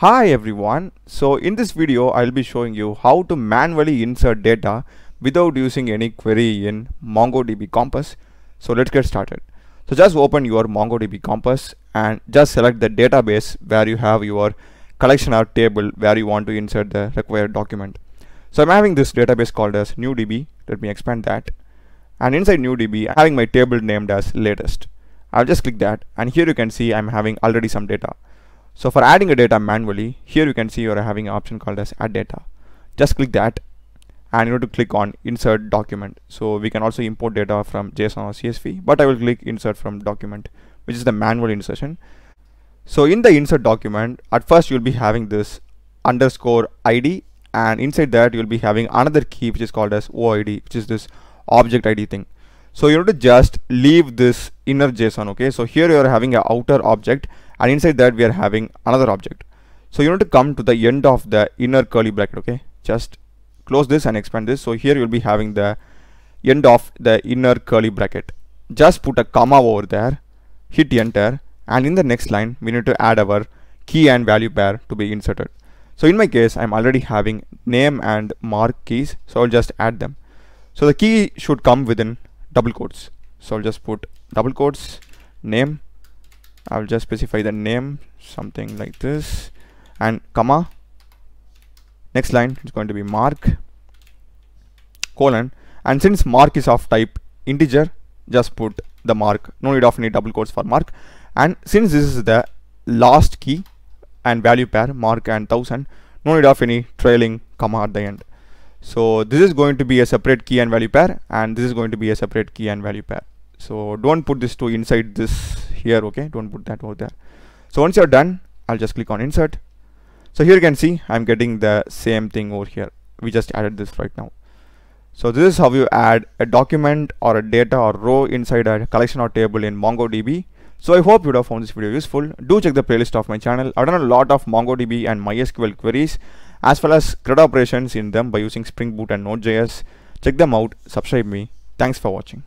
Hi everyone. So in this video I'll be showing you how to manually insert data without using any query in MongoDB Compass. So let's get started. So just open your MongoDB Compass and just select the database where you have your collection or table where you want to insert the required document. So I'm having this database called as NewDB. Let me expand that. And inside NewDB I'm having my table named as latest. I'll just click that and here you can see I'm having already some data. So for adding a data manually, here you can see you're having an option called as add data. Just click that and you need to click on insert document. So we can also import data from JSON or CSV, but I will click insert from document, which is the manual insertion. So in the insert document, at first you'll be having this underscore ID and inside that you'll be having another key which is called as OID, which is this object ID thing. So you need to just leave this inner JSON, okay? So here you are having an outer object and inside that we are having another object. So you need to come to the end of the inner curly bracket okay? Just close this and expand this. So here you'll be having the end of the inner curly bracket. Just put a comma over there hit enter and in the next line we need to add our key and value pair to be inserted. So in my case I'm already having name and mark keys so I'll just add them. So the key should come within double quotes. So I'll just put double quotes name I'll just specify the name something like this and comma. Next line is going to be mark colon. And since mark is of type integer just put the mark. No need of any double quotes for mark. And since this is the last key and value pair mark and thousand no need of any trailing comma at the end. So this is going to be a separate key and value pair and this is going to be a separate key and value pair. So don't put this two inside this here okay? Don't put that over there. So once you're done I'll just click on insert. So here you can see I'm getting the same thing over here. We just added this right now. So this is how you add a document or a data or row inside a collection or table in MongoDB. So I hope you would have found this video useful. Do check the playlist of my channel. I've done a lot of MongoDB and MySQL queries as well as CRUD operations in them by using Spring Boot and Node.js check them out. Subscribe me. Thanks for watching